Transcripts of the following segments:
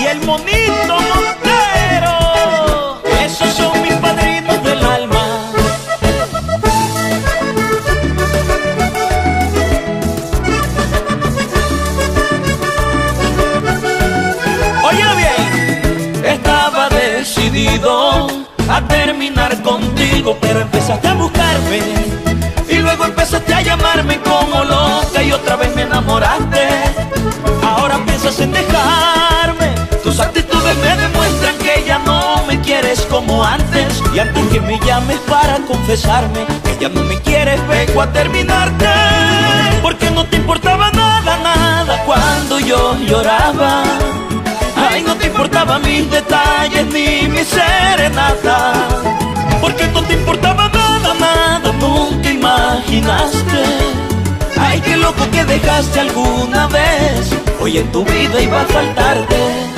Y el monito Montero. Esos son mis padrinos del alma. Oye bien, estaba decidido a terminar contigo, pero empezaste a buscarme y luego empezaste a llamarme como loca y otra vez me enamoraste. Y antes que me llames para confesarme. Que ya no me quieres, vengo a terminarte. Porque no te importaba nada, nada cuando yo lloraba. Ay, no te importaban mis detalles ni mi serenata. Porque no te importaba nada, nada, nunca imaginaste. Ay, qué loco que dejaste alguna vez. Hoy en tu vida iba a faltarte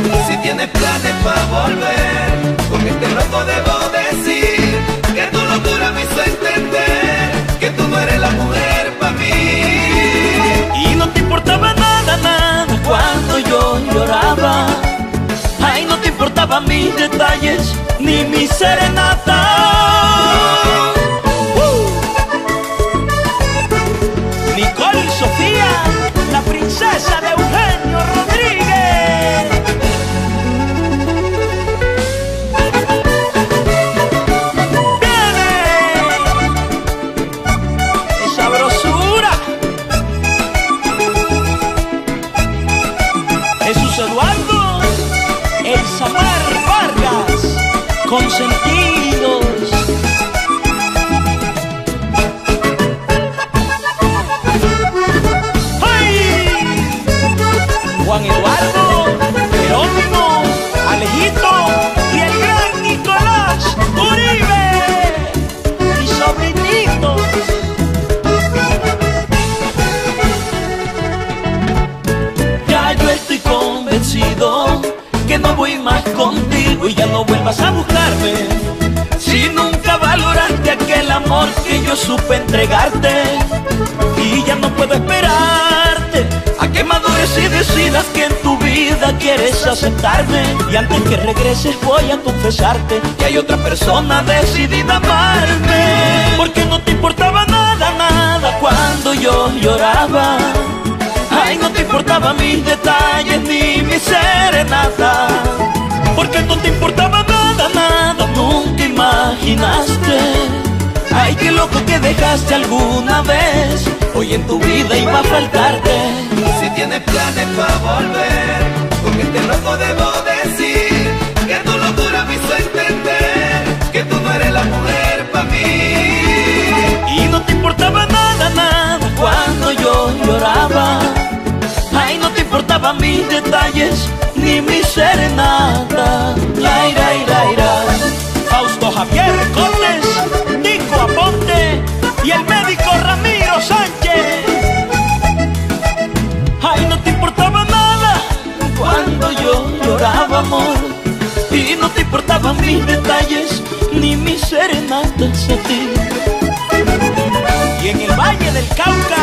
importaban mis detalles ni mi serenata. Nicole Sofía, la princesa de Eugenio Rodríguez. ¡Viene! Consentidos. ¡Ay! Juan Eduardo, Jerónimo, Alejito y el gran Nicolás Uribe y sobrinitos. Ya yo estoy convencido que no voy más contigo y ya no vuelvas a buscarme. Que yo supe entregarte. Y ya no puedo esperarte a que madures y decidas que en tu vida quieres aceptarme. Y antes que regreses voy a confesarte que hay otra persona decidida a amarme. Porque no te importaba nada, nada cuando yo lloraba. Ay, no te importaban mis detalles ni mi serenata. Porque no te importaba nada, nada, nunca imaginaste Qué loco que dejaste alguna vez. Hoy en tu vida iba a faltarte. Si tienes planes para volver Con este loco debo decir Que tu locura me hizo entender Que tú no eres la mujer para mí. Y no te importaba nada, nada cuando yo lloraba. Ay, no te importaban mis detalles ni mi serenata amor Y no te importaban mis detalles ni mis serenatas a ti. Y en el Valle del Cauca